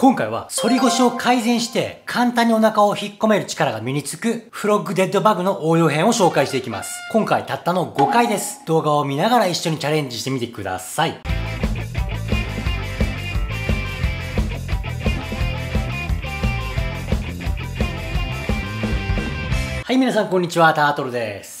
今回は反り腰を改善して簡単にお腹を引っ込める力が身につくフロッグデッドバグの応用編を紹介していきます。今回たったの5回です。動画を見ながら一緒にチャレンジしてみてください。はい、皆さんこんにちは、タートルです。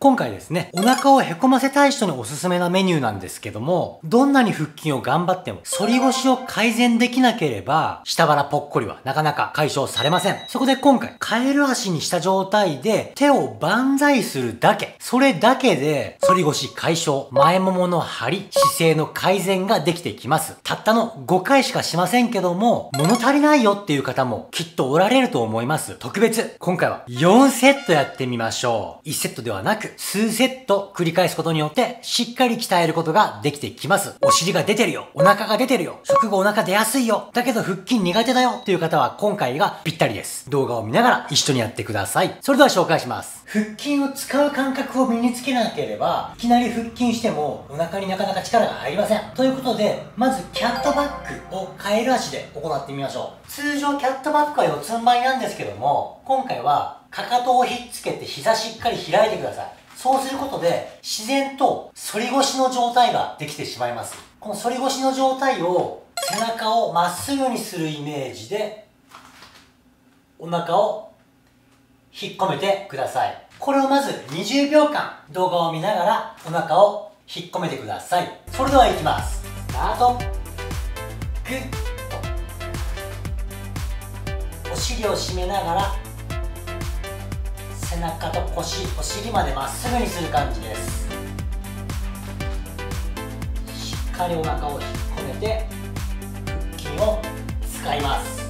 今回ですね、お腹をへこませたい人におすすめなメニューなんですけども、どんなに腹筋を頑張っても、反り腰を改善できなければ、下腹ぽっこりはなかなか解消されません。そこで今回、カエル足にした状態で、手を万歳するだけ、それだけで、反り腰解消、前ももの張り、姿勢の改善ができていきます。たったの5回しかしませんけども、物足りないよっていう方もきっとおられると思います。特別、今回は4セットやってみましょう。1セットではなく、数セット繰り返すことによって、しっかり鍛えることができてきます。お尻が出てるよ。お腹が出てるよ。食後お腹出やすいよ。だけど腹筋苦手だよ。っていう方は今回がぴったりです。動画を見ながら一緒にやってください。それでは紹介します。腹筋を使う感覚を身につけなければ、いきなり腹筋してもお腹になかなか力が入りません。ということで、まずキャットバックをカエル足で行ってみましょう。通常キャットバックは四つん這いなんですけども、今回はかかとをひっつけて膝しっかり開いてください。そうすることで、自然と反り腰の状態ができてしまいます。この反り腰の状態を背中をまっすぐにするイメージで、お腹を引っ込めてください。これをまず20秒間動画を見ながらお腹を引っ込めてください。それではいきます。スタート。グッと。お尻を締めながら背中と腰お尻までまっすぐにする感じです。しっかりお腹を引っ込めて腹筋を使います。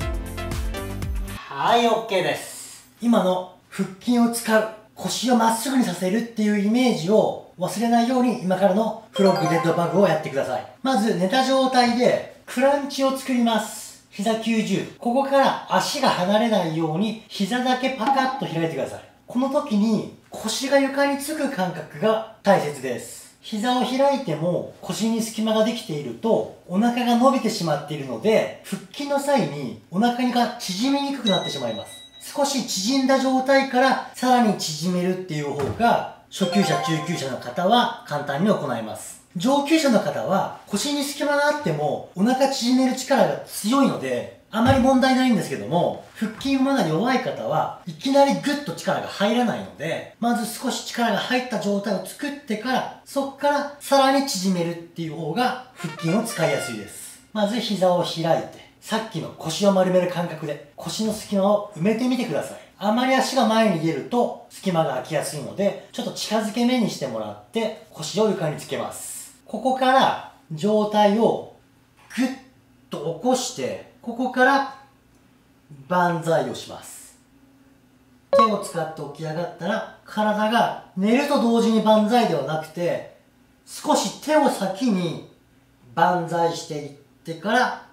はい OK です。今の腹筋を使う腰をまっすぐにさせるっていうイメージを忘れないように今からのフロッグデッドバグをやってください。まず寝た状態でクランチを作ります。膝90ここから足が離れないように膝だけパカッと開いてください。この時に腰が床につく感覚が大切です。膝を開いても腰に隙間ができているとお腹が伸びてしまっているので腹筋の際にお腹が縮みにくくなってしまいます。少し縮んだ状態からさらに縮めるっていう方が初級者、中級者の方は簡単に行います。上級者の方は腰に隙間があってもお腹縮める力が強いのであまり問題ないんですけども、腹筋まだ弱い方はいきなりグッと力が入らないので、まず少し力が入った状態を作ってから、そっからさらに縮めるっていう方が腹筋を使いやすいです。まず膝を開いて、さっきの腰を丸める感覚で腰の隙間を埋めてみてください。あまり足が前に出ると隙間が空きやすいので、ちょっと近づけ目にしてもらって腰を床につけます。ここから状態をグッと起こしてここから万歳をします。手を使って起き上がったら体が寝ると同時に万歳ではなくて少し手を先に万歳していってから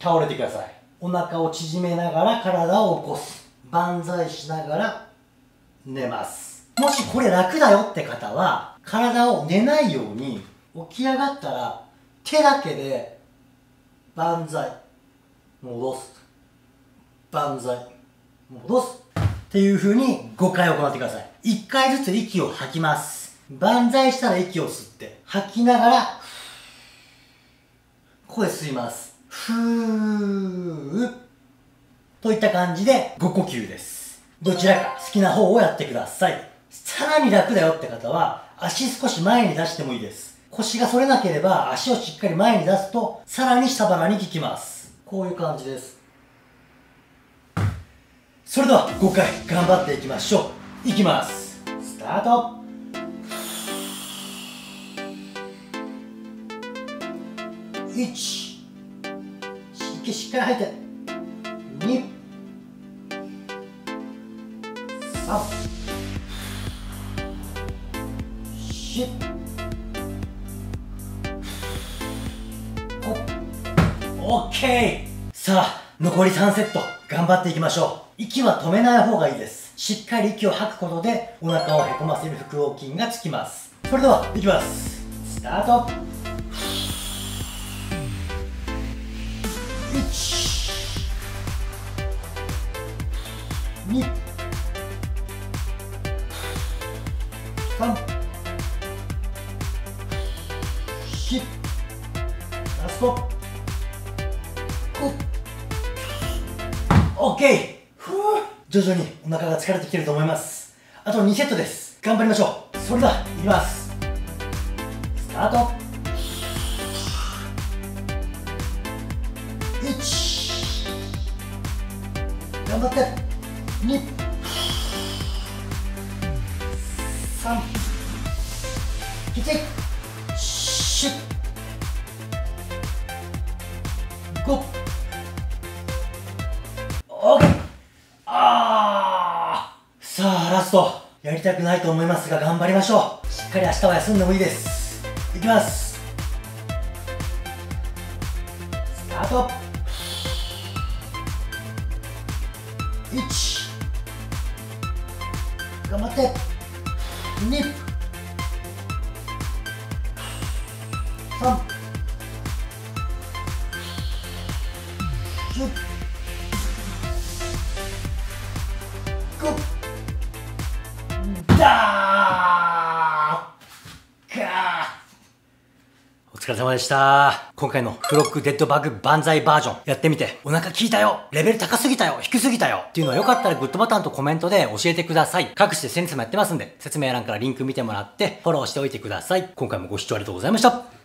倒れてください。お腹を縮めながら体を起こす。万歳しながら寝ます。もしこれ楽だよって方は体を寝ないように起き上がったら手だけで万歳。戻す。万歳。戻す。っていう風に5回行ってください。1回ずつ息を吐きます。万歳したら息を吸って吐きながらここで吸います。ふー。といった感じで5呼吸です。どちらか好きな方をやってください。さらに楽だよって方は足少し前に出してもいいです。腰が反れなければ足をしっかり前に出すとさらに下腹に効きます。こういう感じです。それでは5回頑張っていきましょう。いきます。スタート。1しっかり吐いて。2 OK! さあ、残り3セット、頑張っていきましょう。息は止めない方がいいです。しっかり息を吐くことで、お腹をへこませる腹横筋がつきます。それでは、いきます。スタート123 4ラスト 5OK 徐々にお腹が疲れてきてると思います。あと2セットです。頑張りましょう。それではいきます。スタート。1頑張って。2 3 1シュッ。5オッケー。あさあラスト。やりたくないと思いますが頑張りましょう。しっかり明日は休んでもいいです。いきます。スタート。1頑張って。2 3 10疲れ様でした。今回のフロックデッドバグ万歳バージョンやってみて、お腹効いたよレベル高すぎたよ低すぎたよっていうのはよかったらグッドボタンとコメントで教えてください。各種で先日もやってますんで、説明欄からリンク見てもらって、フォローしておいてください。今回もご視聴ありがとうございました。